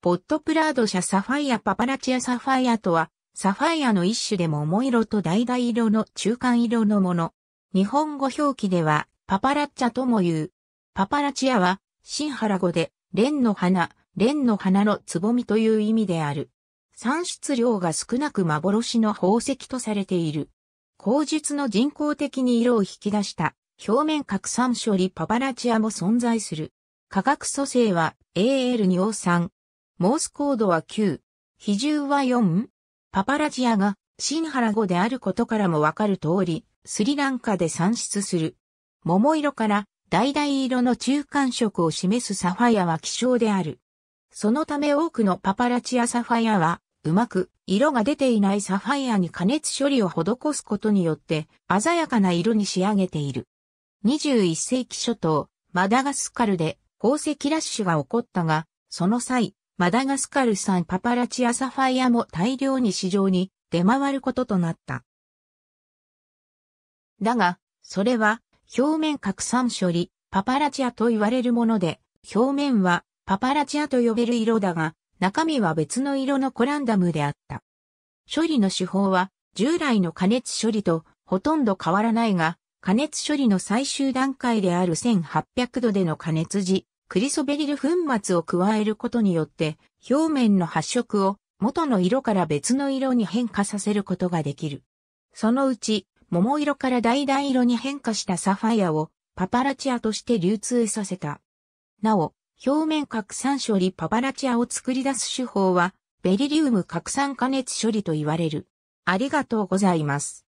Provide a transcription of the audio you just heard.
ポットプラード社サファイアパパラチアサファイアとは、サファイアの一種で桃色と橙色の中間色のもの。日本語表記では、パパラッチャとも言う。パパラチアは、新原語で、蓮の花、蓮の花のつぼみという意味である。産出量が少なく幻の宝石とされている。口述の人工的に色を引き出した表面拡散処理パパラチアも存在する。化学組成は AL2O3。モースコードは9。比重は4。パパラチアがシンハラ語であることからもわかる通り、スリランカで産出する。桃色から橙色の中間色を示すサファイアは希少である。そのため多くのパパラチアサファイアはうまく色が出ていないサファイアに加熱処理を施すことによって鮮やかな色に仕上げている。21世紀初頭、マダガスカルで宝石ラッシュが起こったが、その際、マダガスカル産パパラチアサファイアも大量に市場に出回ることとなった。だが、それは表面拡散処理、パパラチアと言われるもので、表面はパパラチアと呼べる色だが、中身は別の色のコランダムであった。処理の手法は従来の加熱処理とほとんど変わらないが、加熱処理の最終段階である1800度での加熱時、クリソベリル粉末を加えることによって、表面の発色を元の色から別の色に変化させることができる。そのうち、桃色から橙色に変化したサファイアをパパラチアとして流通させた。なお、表面拡散処理パパラチアを作り出す手法は、ベリリウム拡散加熱処理と言われる。ありがとうございます。